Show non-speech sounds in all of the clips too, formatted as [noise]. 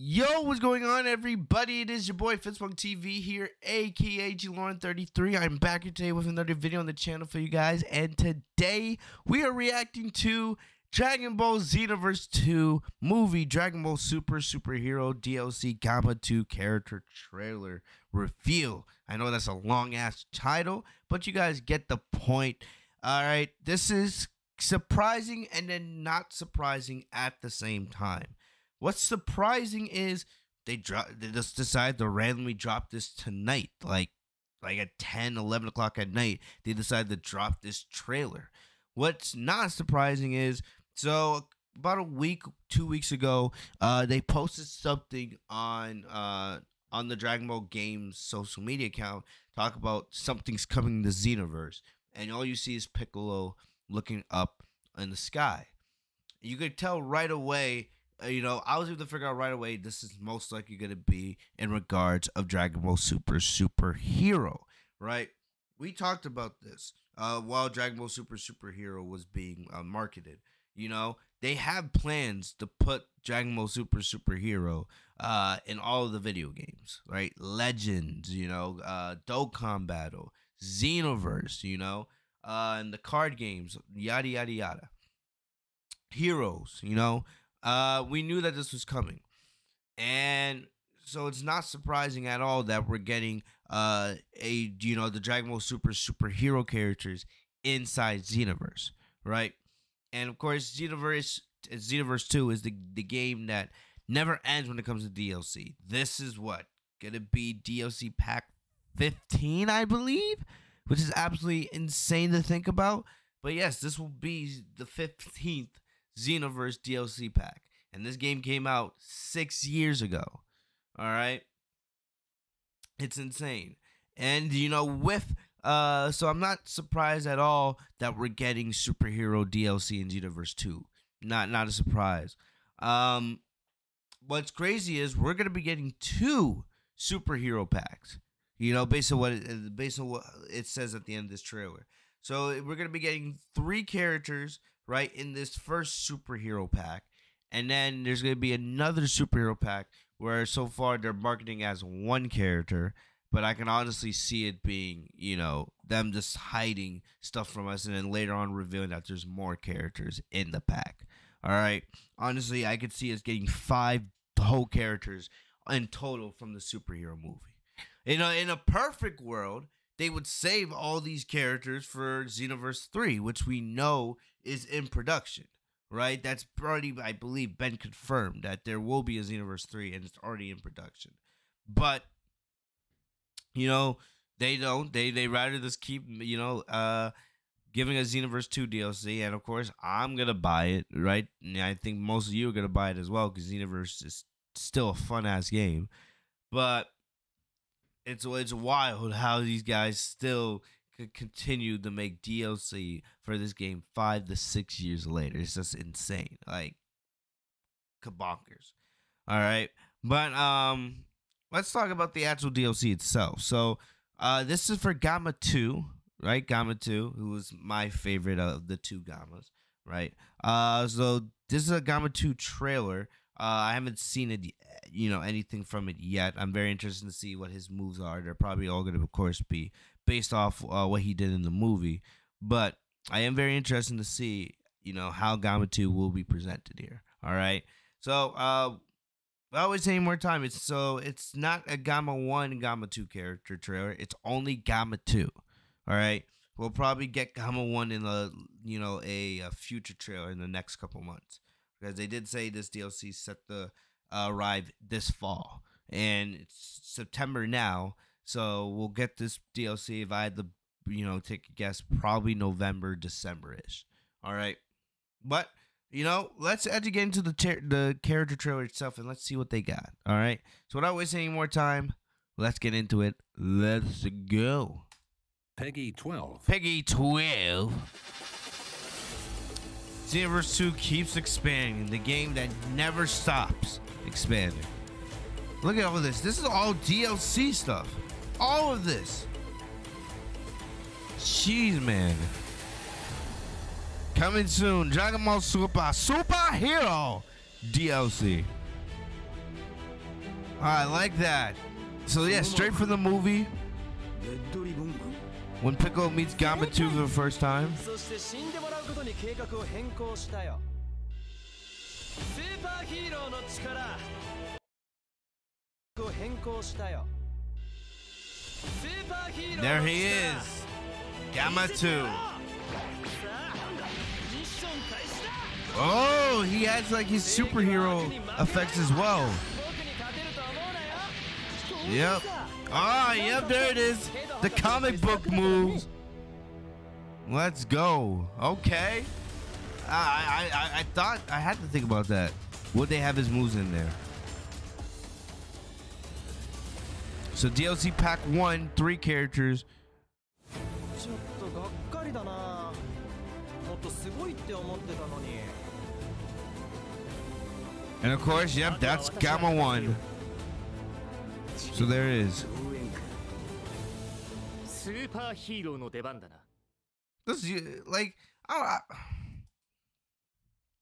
Yo, what's going on, everybody? It is your boy Fitzmonk TV here, aka G Lorin 33. I'm back here today with another video on the channel for you guys, and today we are reacting to Dragon Ball Xenoverse 2 movie Dragon Ball Super Superhero DLC Gamma 2 character trailer reveal. I know that's a long ass title, but you guys get the point. All right, this is surprising and then not surprising at the same time. What's surprising is they drop they just decide to randomly drop this tonight, like like at 10, 11 o'clock at night. They decide to drop this trailer. What's not surprising is so about a week, two weeks ago, uh, they posted something on uh on the Dragon Ball Games social media account, talk about something's coming to Xenoverse, and all you see is Piccolo looking up in the sky. You could tell right away you know, I was able to figure out right away this is most likely going to be in regards of Dragon Ball Super Superhero, right? We talked about this uh, while Dragon Ball Super Superhero was being uh, marketed. You know, they have plans to put Dragon Ball Super Superhero uh, in all of the video games, right? Legends, you know, uh, Dokkan Battle, Xenoverse, you know, uh, and the card games, yada yada yada. Heroes, you know, uh, we knew that this was coming, and so it's not surprising at all that we're getting uh a you know the Dragon Ball Super superhero characters inside Xenoverse, right? And of course, Xenoverse Xenoverse Two is the the game that never ends when it comes to DLC. This is what gonna be DLC pack fifteen, I believe, which is absolutely insane to think about. But yes, this will be the fifteenth Xenoverse DLC pack. And this game came out six years ago. All right. It's insane. And, you know, with. Uh, so I'm not surprised at all that we're getting superhero DLC in Xenoverse 2. Not not a surprise. Um, what's crazy is we're gonna be getting two superhero packs. You know, based on what it, based on what it says at the end of this trailer. So we're gonna be getting three characters right in this first superhero pack, and then there's gonna be another superhero pack where so far they're marketing as one character, but I can honestly see it being, you know, them just hiding stuff from us and then later on revealing that there's more characters in the pack. All right. Honestly, I could see us getting five whole characters in total from the superhero movie. In a, in a perfect world, they would save all these characters for Xenoverse 3, which we know is in production, right? That's already, I believe, been confirmed that there will be a Xenoverse 3 and it's already in production. But, you know, they don't. They they rather just keep, you know, uh, giving a Xenoverse 2 DLC. And of course, I'm going to buy it, right? And I think most of you are going to buy it as well because Xenoverse is still a fun ass game. But it's it's wild how these guys still could continue to make DLC for this game five to six years later. It's just insane, like kabonkers. All right, but um, let's talk about the actual DLC itself. So, uh, this is for Gamma Two, right? Gamma Two, who was my favorite of the two Gammas, right? Uh, so this is a Gamma Two trailer. Uh, I haven't seen it, you know, anything from it yet. I'm very interested to see what his moves are. They're probably all going to, of course, be based off uh, what he did in the movie. But I am very interested to see, you know, how Gamma 2 will be presented here. All right. So, uh, without wasting any more time, it's so it's not a Gamma 1 and Gamma 2 character trailer. It's only Gamma 2. All right. We'll probably get Gamma 1 in a, you know, a, a future trailer in the next couple months because they did say this DLC set to uh, arrive this fall, and it's September now. So we'll get this DLC if I had to, you know, take a guess, probably November, December ish. All right, but you know, let's actually get into the ter- the character trailer itself and let's see what they got. All right. So without wasting any more time, let's get into it. Let's go. PEGI 12. PEGI 12. Xenoverse 2 keeps expanding, the game that never stops expanding. Look at all this. This is all DLC stuff all of this. Jeez, man. Coming soon, Dragon Ball Super Superhero DLC. I like that. So yeah, straight from the movie. When Piccolo meets Gamma 2 for the first time. There he is. Gamma 2. Oh, he has like his superhero effects as well. Yep. Ah, yep, there it is. The comic book move. Let's go. Okay. I, I, I thought I had to think about that. Would they have his moves in there? So DLC pack one, three characters. And of course, yep, that's Gamma 1. So there it is. This is like, I, I,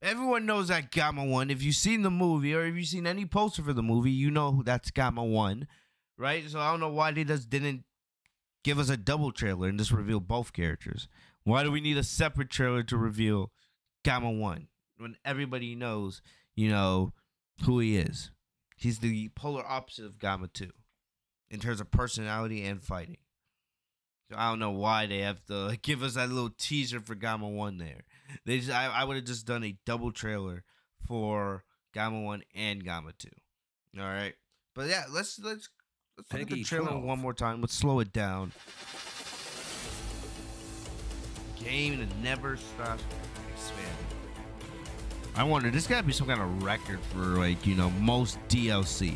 everyone knows that Gamma 1. If you've seen the movie or if you've seen any poster for the movie, you know that's Gamma 1 right? So I don't know why they just didn't give us a double trailer and just reveal both characters. Why do we need a separate trailer to reveal Gamma One when everybody knows, you know, who he is? He's the polar opposite of Gamma Two in terms of personality and fighting. So I don't know why they have to [laughs] give us that little teaser for Gamma One there. They just, I, I would have just done a double trailer for Gamma One and Gamma Two. All right, but yeah, let's let's let's look at the trailer 12. one more time. Let's slow it down. Game that never stops expanding. I wonder, this got to be some kind of record for like you know most DLCs.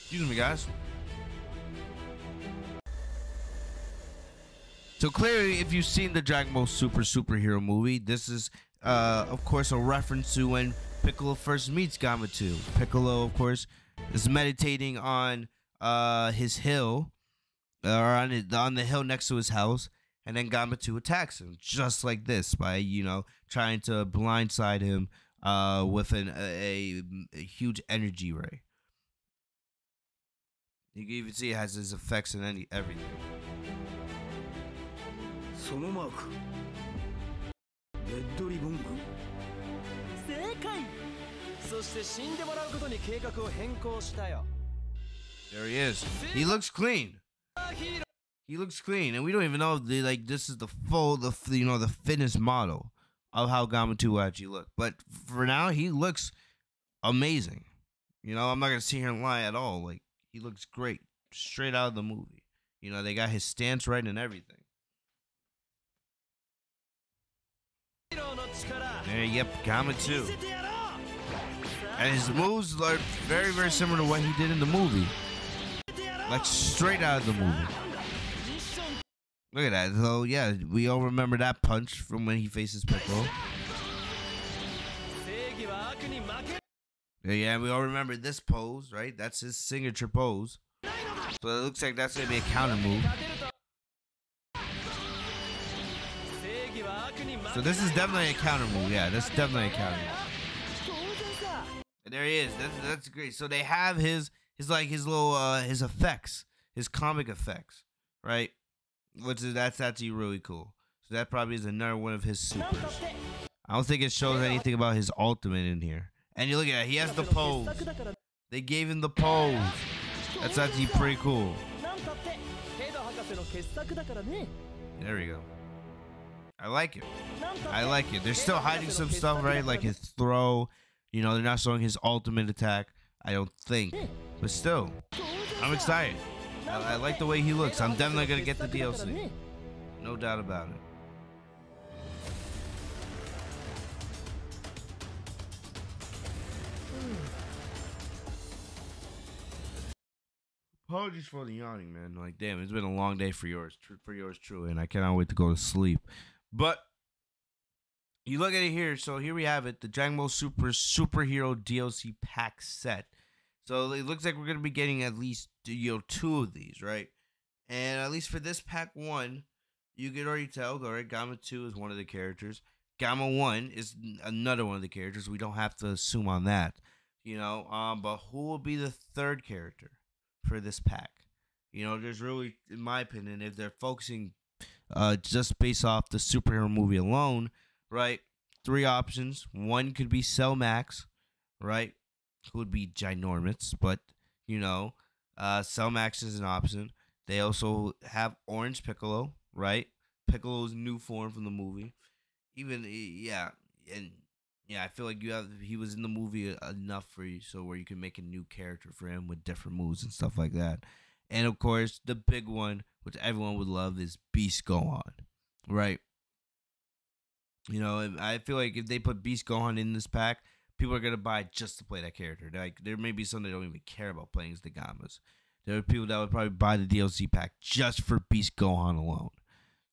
Excuse me, guys. So clearly, if you've seen the Dragon Ball Super superhero movie, this is, uh, of course, a reference to when Piccolo first meets Gamma 2. Piccolo, of course, is meditating on uh, his hill, or on, it, on the hill next to his house, and then Gamma 2 attacks him, just like this, by, you know, trying to blindside him uh, with an, a, a huge energy ray. You can even see it has its effects in any everything. そのマークレッドリボン軍正解そして死んでもらうことに計画を変更したよ There he is. He looks clean. He looks clean, and we don't even know the, like this is the full the you know the fitness model of how Gamma 2 actually look. But for now, he looks amazing. You know, I'm not gonna sit here and lie at all. Like he looks great, straight out of the movie. You know, they got his stance right and everything. Yep, Gamma 2. And his moves are very, very similar to what he did in the movie. Like straight out of the movie. Look at that. So yeah, we all remember that punch from when he faces Piccolo. Yeah, we all remember this pose, right? That's his signature pose. So it looks like that's gonna be a counter move. So this is definitely a counter move. Yeah, that's definitely a counter move. And there he is. That's, that's great. So they have his his like his little uh his effects, his comic effects, right? Which is that's actually really cool. So that probably is another one of his supers. I don't think it shows anything about his ultimate in here. And you look at that. he has the pose. They gave him the pose. That's actually pretty cool. There we go. I like it. I like it. They're still hiding some stuff, right? Like his throw. You know, they're not showing his ultimate attack. I don't think. But still, I'm excited. I, I like the way he looks. I'm definitely going to get the DLC. No doubt about it. Apologies for the yawning, man. Like, damn, it's been a long day for yours, for yours truly, and I cannot wait to go to sleep. But you look at it here. So here we have it, the Dragon Ball Super Superhero DLC pack set. So it looks like we're gonna be getting at least you know two of these, right? And at least for this pack one, you could already tell, all right, Gamma 2 is one of the characters. Gamma 1 is another one of the characters. We don't have to assume on that, you know. Um, but who will be the third character for this pack? You know, there's really, in my opinion, if they're focusing uh, just based off the superhero movie alone, right? Three options. One could be Cell Max, right? Who would be ginormous, but you know, uh, Cell Max is an option. They also have Orange Piccolo, right? Piccolo's new form from the movie. Even yeah, and yeah, I feel like you have he was in the movie enough for you, so where you can make a new character for him with different moves and stuff like that. And of course, the big one, which everyone would love, is Beast Gohan, right? You know, I feel like if they put Beast Gohan in this pack, people are gonna buy just to play that character. Like there may be some that don't even care about playing as the Gammas. There are people that would probably buy the DLC pack just for Beast Gohan alone.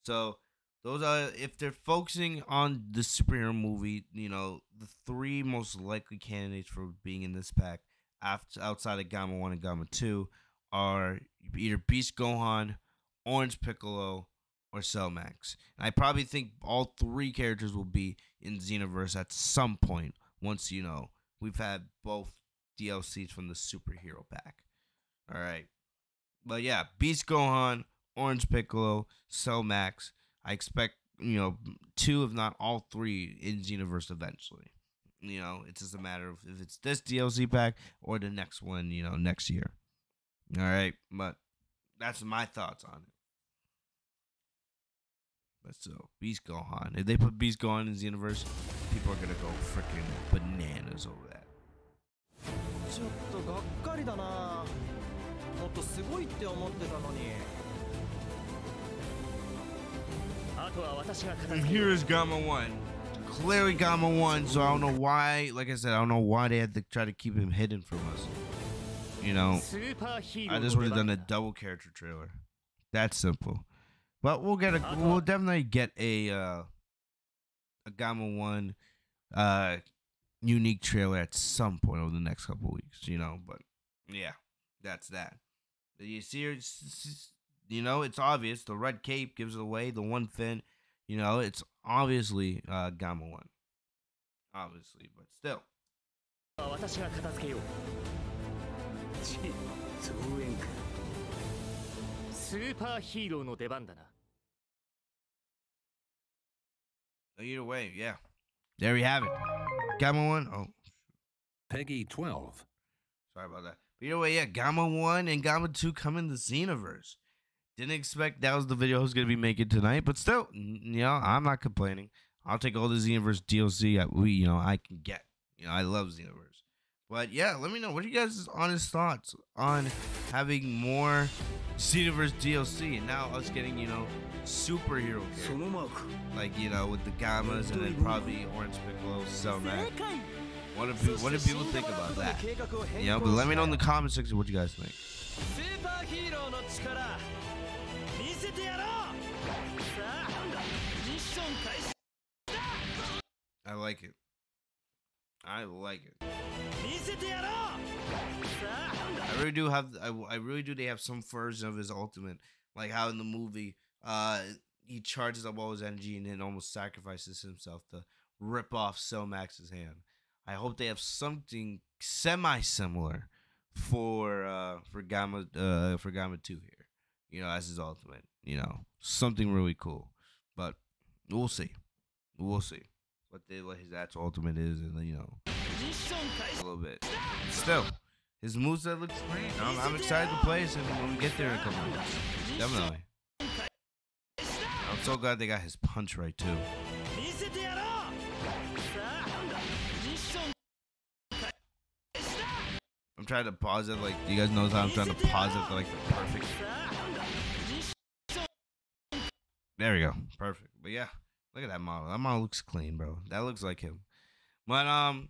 So those are if they're focusing on the superhero movie, you know, the three most likely candidates for being in this pack after outside of Gamma One and Gamma Two are either Beast Gohan, Orange Piccolo, or Cell Max. And I probably think all three characters will be in Xenoverse at some point once you know we've had both DLCs from the superhero pack. All right. But yeah, Beast Gohan, Orange Piccolo, Cell Max. I expect, you know, two, if not all three, in Xenoverse eventually. You know, it's just a matter of if it's this DLC pack or the next one, you know, next year. All right. But that's my thoughts on it. But so, Beast Gohan. If they put Beast Gohan in Xenoverse, people are gonna go freaking bananas over that. ちょっとがっかりだなもっとすごいって思ってたのにあとは私が片 And 付け here る is Gamma 1. Clearly Gamma 1, so I don't know why, like I said, I don't know why they had to try to keep him hidden from us. you know, I just would have done a double character trailer. That simple. But we'll get a we'll definitely get a uh a Gamma One uh unique trailer at some point over the next couple weeks, you know, but yeah, that's that. You see you know, it's obvious the red cape gives it away, the one fin, you know, it's obviously uh Gamma One. Obviously, but still. Oh, 増援かスーパーヒーローの出番だな Either way, yeah. There you have it. Gamma 1. Oh. PEGI 12. Sorry about that. But either way, yeah. Gamma 1 and Gamma 2 come in the Xenoverse. Didn't expect that was the video I was going to be making tonight, but still, you know, I'm not complaining. I'll take all the Xenoverse DLC I, we, you know, I can get. You know, I love Xenoverse. But yeah, let me know what are you guys' honest thoughts on having more Xenoverse DLC and now us getting, you know, superhero characters, Like, you know, with the Gammas and then probably Orange Piccolo, Cell Max. What do, people, what do people think about that? Yeah, but let me know in the comment section what you guys think. I like it. I like it. I really do have. I, I really do. They have some version of his ultimate, like how in the movie, uh, he charges up all his energy and then almost sacrifices himself to rip off Cell Max's hand. I hope they have something semi similar for uh for Gamma uh for Gamma Two here. You know, as his ultimate. You know, something really cool. But we'll see. We'll see what what his actual ultimate is, and you know a little bit. Still, his moves that look. I'm, I'm, excited to play him when we get there in a couple months. Definitely. I'm so glad they got his punch right too. I'm trying to pause it like you guys know how I'm trying to pause it like the perfect. There we go, perfect. But yeah, look at that model. That model looks clean, bro. That looks like him. But um,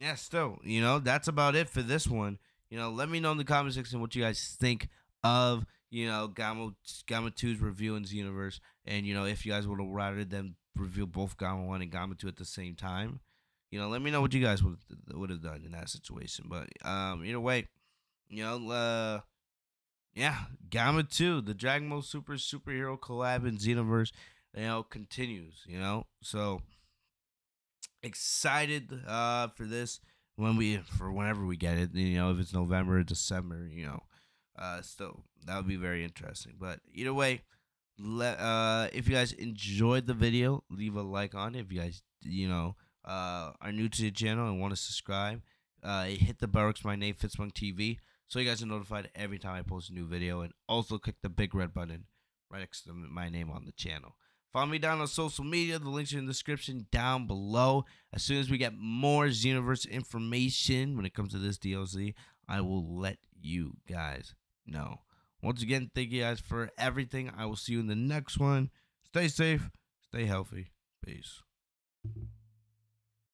yeah. Still, you know, that's about it for this one. You know, let me know in the comment section what you guys think of you know Gamma Gamma 2's review in this universe, and you know if you guys would have rather than review both Gamma One and Gamma Two at the same time. You know, let me know what you guys would would have done in that situation. But um, either way, you know, uh, yeah, Gamma 2, the Dragon Ball Super superhero collab in Xenoverse, you know, continues, you know. So excited uh for this when we for whenever we get it, you know, if it's November or December, you know. Uh still that would be very interesting. But either way, let uh if you guys enjoyed the video, leave a like on it. If you guys, you know, uh are new to the channel and want to subscribe, uh hit the bell my name Fitzmonk TV so you guys are notified every time I post a new video and also click the big red button right next to my name on the channel. Follow me down on social media. The links are in the description down below. As soon as we get more Xenoverse information when it comes to this DLC, I will let you guys know. Once again, thank you guys for everything. I will see you in the next one. Stay safe, stay healthy. Peace.